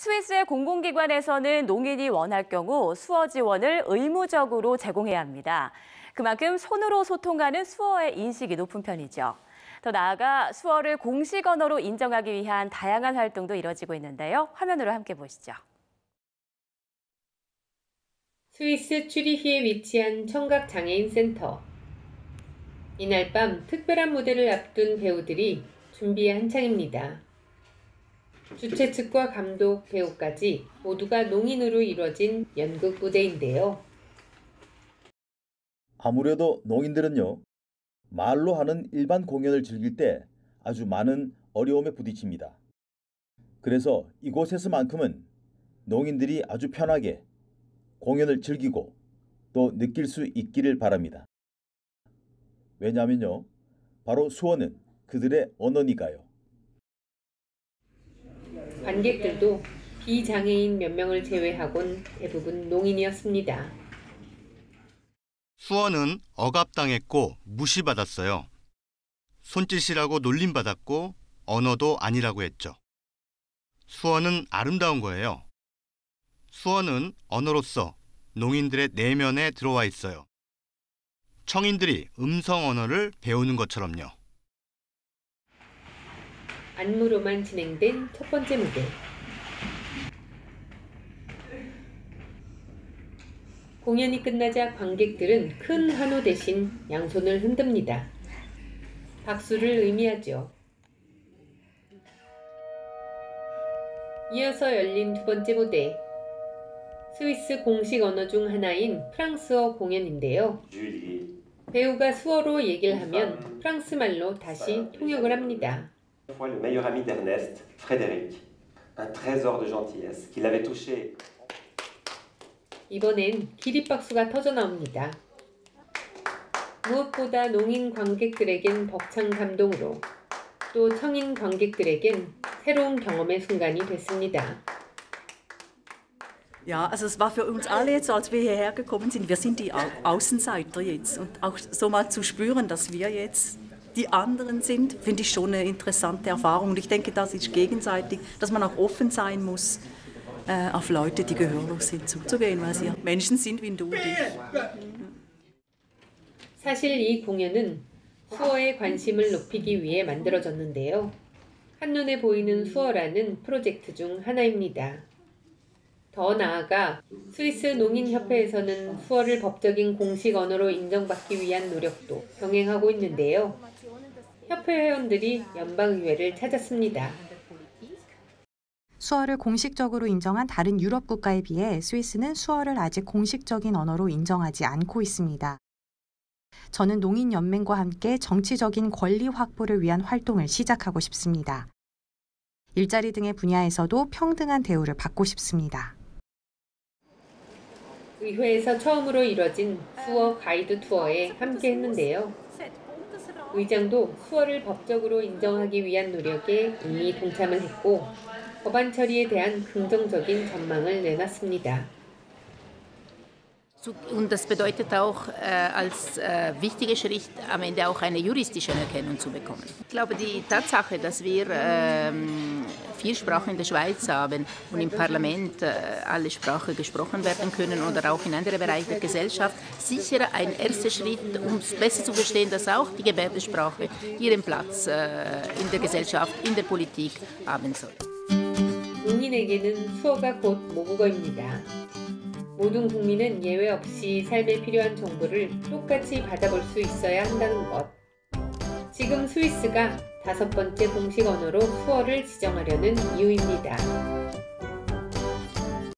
스위스의 공공기관에서는 농인이 원할 경우 수어 지원을 의무적으로 제공해야 합니다. 그만큼 손으로 소통하는 수어의 인식이 높은 편이죠. 더 나아가 수어를 공식 언어로 인정하기 위한 다양한 활동도 이뤄지고 있는데요. 화면으로 함께 보시죠. 스위스 쭈리히에 위치한 청각장애인 센터. 이날 밤 특별한 무대를 앞둔 배우들이 준비 한창입니다. 주최 측과 감독, 배우까지 모두가 농인으로 이뤄진 연극 무대인데요. 아무래도 농인들은요, 말로 하는 일반 공연을 즐길 때 아주 많은 어려움에 부딪힙니다. 그래서 이곳에서만큼은 농인들이 아주 편하게 공연을 즐기고 또 느낄 수 있기를 바랍니다. 왜냐하면요, 바로 수어는 그들의 언어니까요. 관객들도 비장애인 몇 명을 제외하곤 대부분 농인이었습니다. 수어는 억압당했고 무시받았어요. 손짓이라고 놀림받았고 언어도 아니라고 했죠. 수어는 아름다운 거예요. 수어는 언어로서 농인들의 내면에 들어와 있어요. 청인들이 음성 언어를 배우는 것처럼요. 안무로만 진행된 첫 번째 무대. 공연이 끝나자 관객들은 큰 한호 대신 양손을 흔듭니다. 박수를 의미하죠. 이어서 열린 두 번째 무대. 스위스 공식 언어 중 하나인 프랑스어 공연인데요. 배우가 수어로 얘기를 하면 프랑스 말로 다시 통역을 합니다. le meilleur ami d'Ernest, Frédéric, un trésor de gentillesse qui l'avait touché. 이번엔 기립박수가 터져 나옵니다. 무엇보다 농인 관객들에겐 벅찬 감동으로 또 청인 관객들에겐 새로운 경험의 순간이 됐습니다. Ja, also es war für uns alle jetzt, als wir hierher gekommen sind, wir sind die Au Außenseiter jetzt. Und auch so mal zu spüren, dass wir jetzt die anderen sind, finde ich schon eine interessante Erfahrung. Und ich denke, das ist gegenseitig, dass man auch offen sein muss, äh, auf Leute, die gehörlos sind, zuzugehen, weil sie Menschen sind wie du und ich. 사실 이 공연은 수어에 관심을 높이기 위해 만들어졌는데요. 한눈에 보이는 수어라는 프로젝트 중 하나입니다. 더 나아가 스위스 농인협회에서는 수어를 법적인 공식 언어로 인정받기 위한 노력도 병행하고 있는데요. 협회 회원들이 연방의회를 찾았습니다. 수어를 공식적으로 인정한 다른 유럽 국가에 비해 스위스는 수어를 아직 공식적인 언어로 인정하지 않고 있습니다. 저는 농인연맹과 함께 정치적인 권리 확보를 위한 활동을 시작하고 싶습니다. 일자리 등의 분야에서도 평등한 대우를 받고 싶습니다. 의회에서 처음으로 이뤄진 수어 가이드 투어에 함께 했는데요. 의장도 수어를 법적으로 인정하기 위한 노력에 이미 동참을 했고 법안 처리에 대한 긍정적인 전망을 내놨습니다. Und das bedeutet auch äh, als äh, wichtiger Schritt am Ende auch eine juristische Anerkennung zu bekommen. Ich glaube, die Tatsache, dass wir ähm, vier Sprachen in der Schweiz haben und im Parlament äh, alle Sprachen gesprochen werden können oder auch in anderen Bereichen der Gesellschaft, sicher ein erster Schritt, um besser zu verstehen, dass auch die Gebärdensprache ihren Platz in der Gesellschaft, in der Politik haben soll. 농인에게는 수어가 곧 모국어입니다. 모든 국민은 예외 없이 삶에 필요한 정보를 똑같이 받아볼 수 있어야 한다는 것. 지금 스위스가 다섯 번째 공식 언어로 수어를 지정하려는 이유입니다.